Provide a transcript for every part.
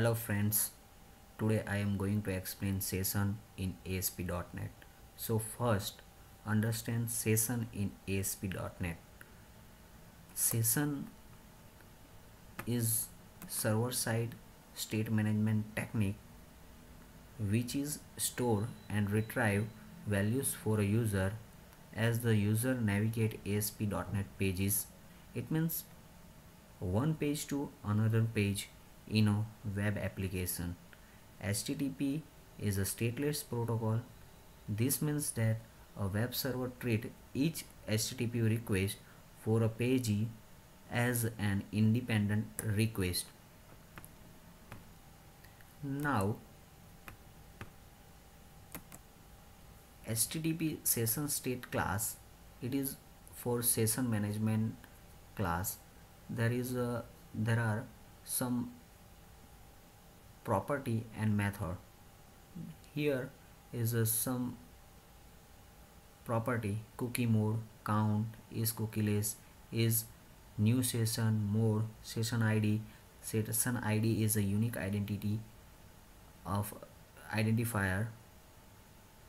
Hello friends, today I am going to explain session in ASP.NET. So first, understand session in ASP.NET. Session is server-side state management technique which is store and retrieve values for a user as the user navigate ASP.NET pages. It means one page to another page in a web application. HTTP is a stateless protocol. This means that a web server treats each HTTP request for a page as an independent request. Now HTTP session state class it is for session management class there is a there are some property and method. Here is a some property. Cookie mode count is cookieless is new session mode session id session id is a unique identity of identifier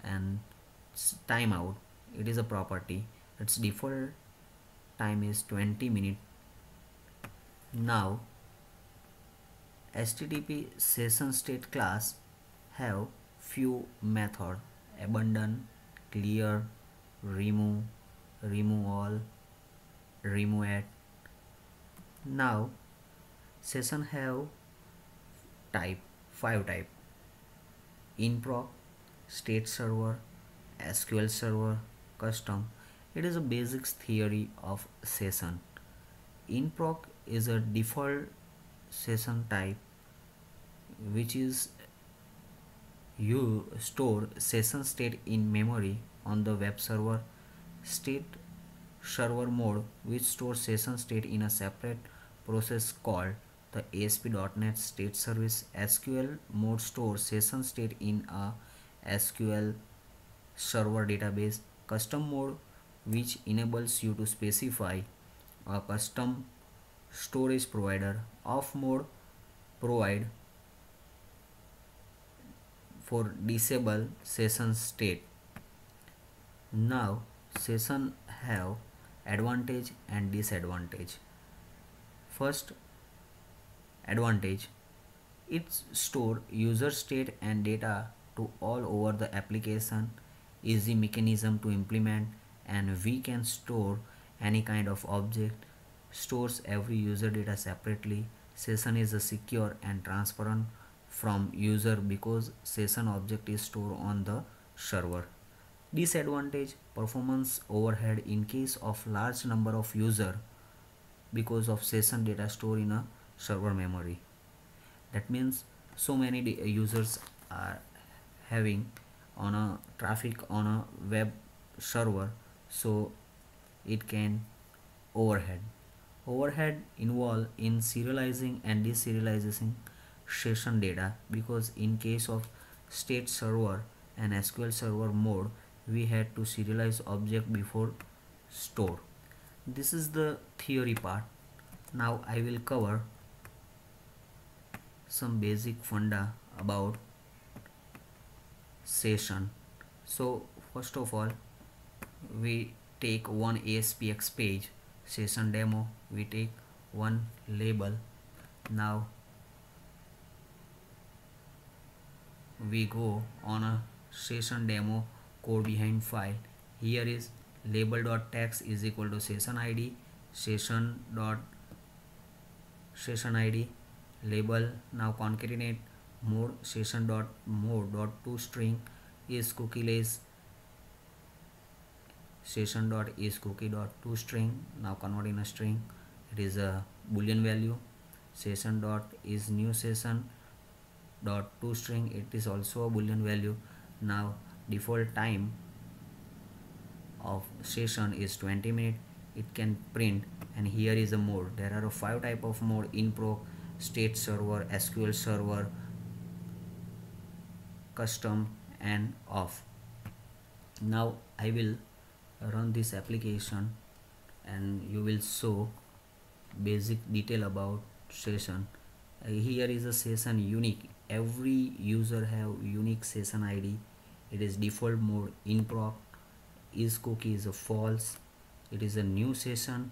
and timeout it is a property. Its default time is 20 minute. Now http session state class have few method. Abandon clear remove remove all remove at. Now session have type five type. In proc state server sql server custom. It is a basics theory of session. In proc is a default session type which is you store session state in memory on the web server state server mode which stores session state in a separate process called the ASP.NET State Service. SQL mode stores session state in a SQL server database. Custom mode which enables you to specify a custom storage provider off mode provide for disable session state. Now session have advantage and disadvantage. First advantage. It store user state and data to all over the application easy mechanism to implement and we can store any kind of object stores every user data separately. Session is a secure and transparent from user because session object is stored on the server. Disadvantage performance overhead in case of large number of user because of session data stored in a server memory. That means so many uh, users are having on a traffic on a web server so it can overhead overhead involved in serializing and deserializing session data because in case of state server and SQL server mode we had to serialize object before store. This is the theory part. Now I will cover some basic funda about session. So first of all we take one ASPX page session demo we take one label. Now we go on a session demo code behind file. Here is label.text is equal to session id session dot session id label now concatenate mode session dot mode dot to string is cookieless session dot is cookie dot to string now convert in a string. It is a boolean value. session dot is new session dot to string it is also a boolean value. Now default time of session is 20 minute. It can print and here is a mode. There are five type of mode in proc state server sql server custom and off. Now i will run this application and you will show basic detail about session. Uh, here is a session unique. Every user have unique session id it is default mode in proc is cookie is a false. It is a new session.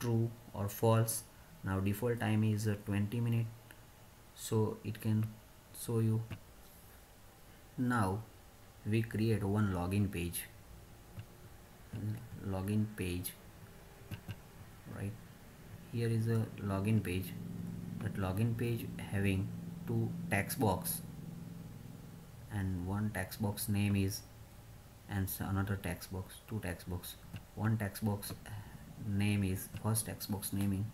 True or false. Now default time is a 20 minute. So it can show you. Now we create one login page login page right? Here is a login page that login page having two text box and one text box name is and another text box two text box. One text box name is first text box naming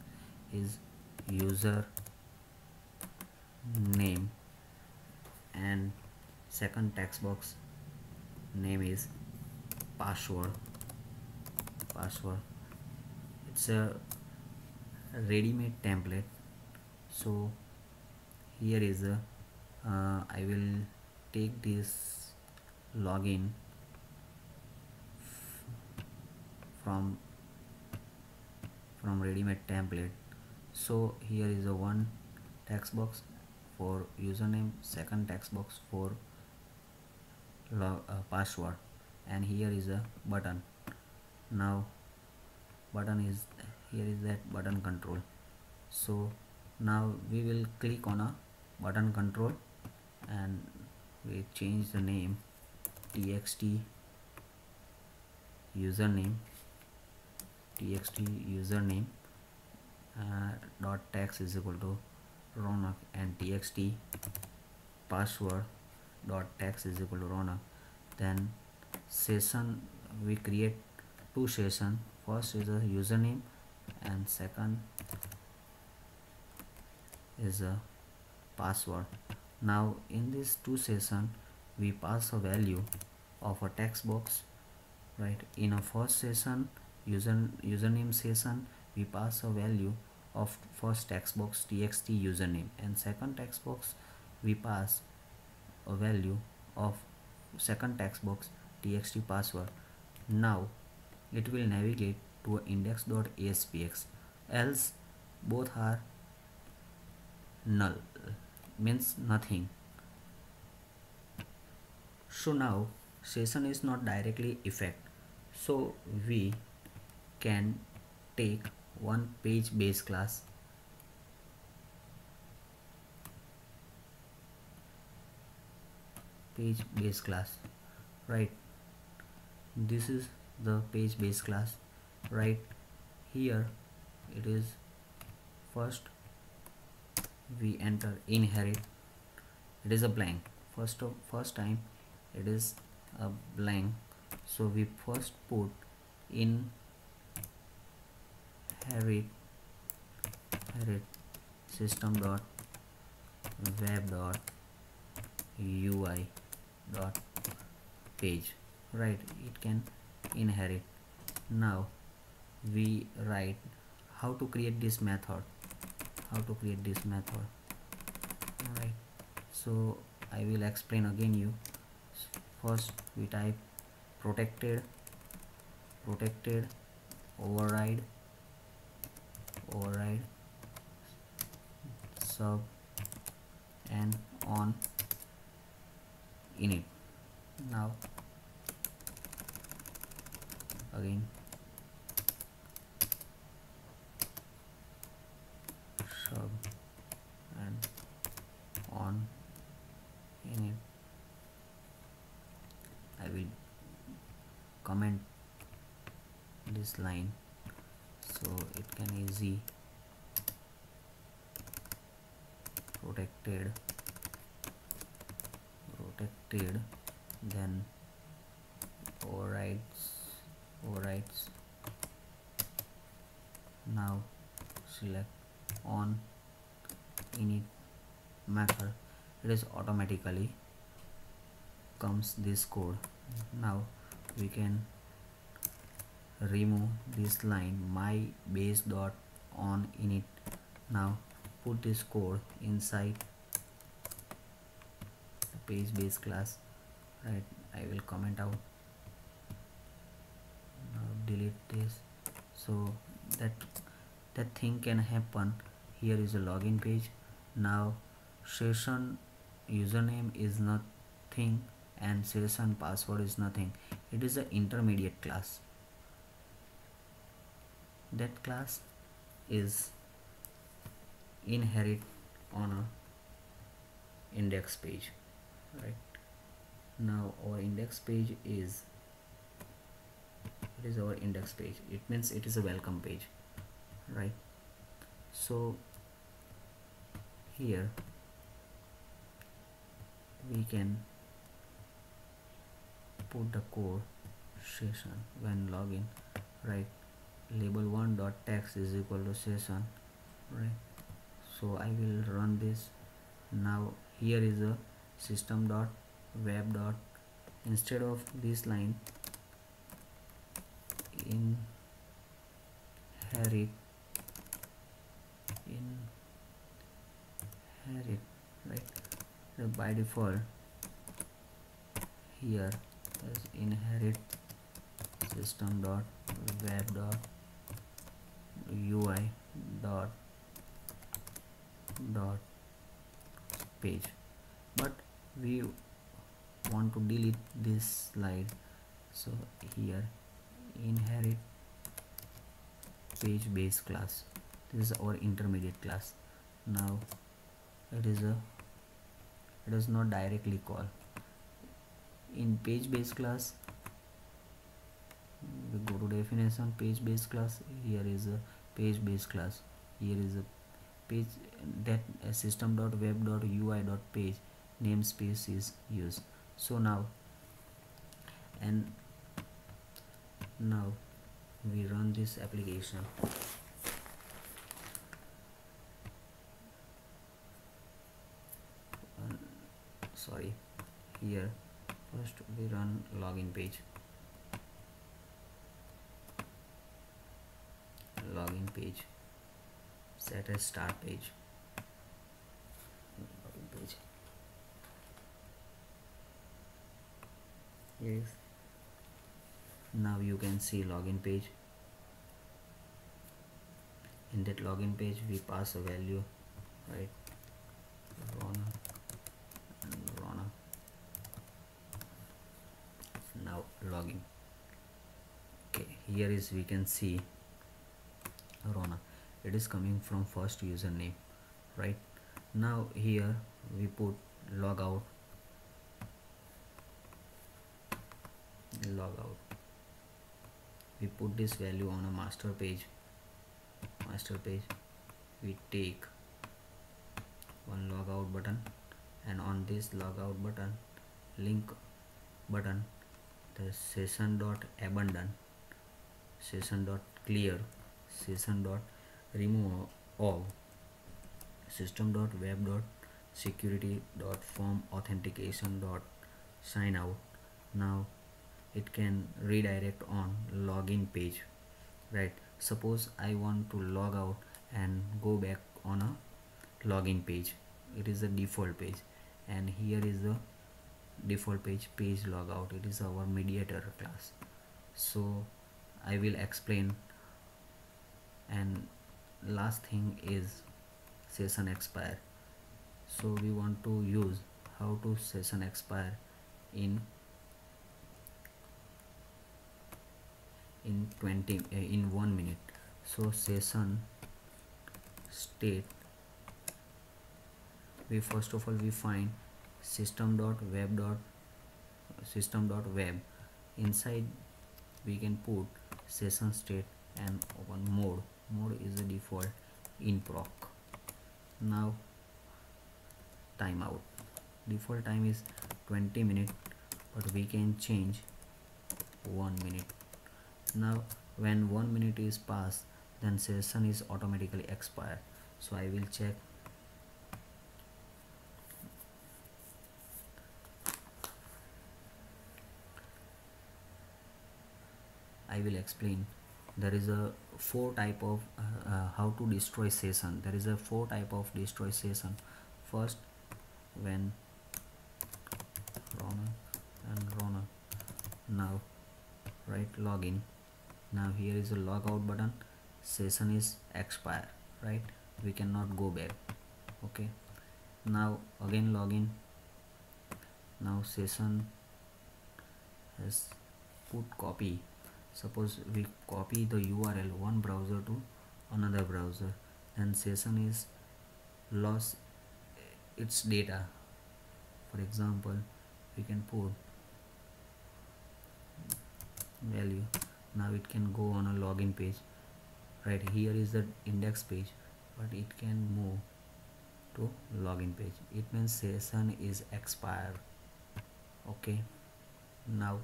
is user name and second text box name is password password. It's a ready-made template. So here is a uh, I will take this login from from ready-made template. So here is a one text box for username second text box for log, uh, password and here is a button now button is here is that button control. So now we will click on a button control and we change the name txt username txt username uh, dot text is equal to ronak and txt password dot text is equal to ronak. Then session we create two session. First is a username and second is a password. Now in this two session we pass a value of a text box right? In a first session user username session we pass a value of first text box txt username. And second text box we pass a value of second text box txt password. Now it will navigate to index.aspx else both are null means nothing. So now session is not directly effect. So we can take one page base class. Page base class right? This is the page base class right here it is first we enter inherit it is a blank. First of first time it is a blank so we first put in inherit inherit system dot web dot ui dot page right? It can inherit. Now we write how to create this method. How to create this method. Alright. So I will explain again you. First we type protected protected override override sub and on init. Now again. Sub and on. Init I will comment this line so it can easy protected protected then overrides overrides now select on init method it is automatically comes this code. Now we can remove this line my base dot on init. Now put this code inside the page base class. Right I will comment out delete this so that that thing can happen. Here is a login page. Now session username is nothing and session password is nothing. It is an intermediate class. That class is inherit on a index page right? Now our index page is it is our index page. It means it is a welcome page right? So here we can put the code session when login right? Label one dot text is equal to session right? So I will run this. Now here is a system dot web dot. Instead of this line inherit inherit right so by default here is inherit system dot web dot ui dot dot page. But we want to delete this slide. So here inherit page base class. This is our intermediate class. Now it is a it is not directly call. In page base class we go to definition page base class here is a page base class. Here is a page that uh, system dot web dot ui dot page namespace is used. So now and now we run this application. Uh, sorry here. First we run login page. Login page. Set as start page. Login page. Yes now you can see login page. In that login page we pass a value right? Ronak and Ronak. Now login. Okay here is we can see Ronak. It is coming from first username right? Now here we put logout. Logout we put this value on a master page. Master page we take one logout button and on this logout button link button the session dot abandon session dot clear session dot remove all system dot web dot security dot form authentication dot sign out. Now it can redirect on login page right? Suppose I want to log out and go back on a login page. It is the default page and here is the default page page logout it is our mediator class. So I will explain. And last thing is session expire. So we want to use how to session expire in in 20 uh, in 1 minute. So session state we first of all we find system dot web dot system dot web. Inside we can put session state and open mode mode is the default in proc. Now timeout default time is 20 minutes but we can change one minute now when one minute is passed then session is automatically expired. So I will check. I will explain. There is a four type of uh, uh, how to destroy session. There is a four type of destroy session. First when and Ronak now right login now here is a logout button. Session is expire right? We cannot go back okay? Now again login. Now session has put copy. Suppose we copy the url one browser to another browser. And session is lost its data. For example we can put value now it can go on a login page. Right here is the index page but it can move to login page. It means session is expired. Okay. Now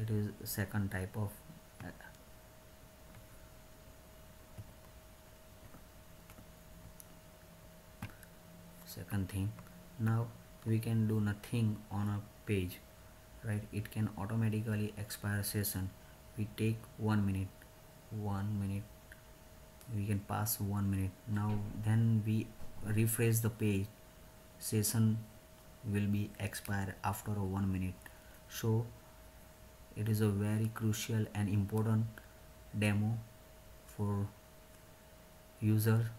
it is second type of second thing. Now we can do nothing on a page right? It can automatically expire session. We take one minute. One minute. We can pass one minute. Now then we refresh the page. Session will be expire after one minute. So it is a very crucial and important demo for user.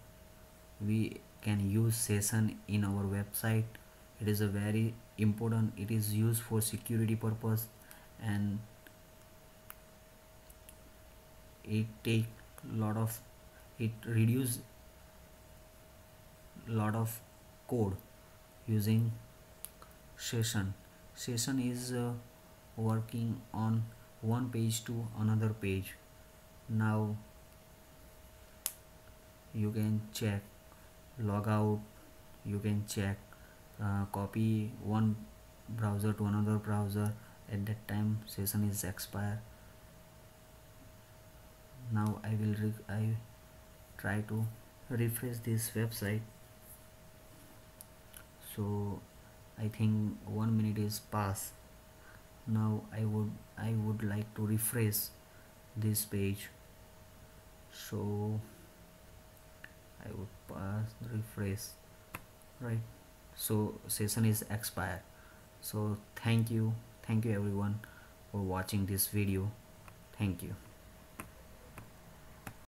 We can use session in our website. It is a very important. It is used for security purpose and it take lot of it reduce lot of code using session. Session is uh, working on one page to another page. Now you can check log out you can check uh, copy one browser to another browser. At that time session is expire. Now I will I try to refresh this website. So I think one minute is past now I would I would like to refresh this page. So I would pass refresh. Right so session is expired. So thank you. Thank you everyone for watching this video. Thank you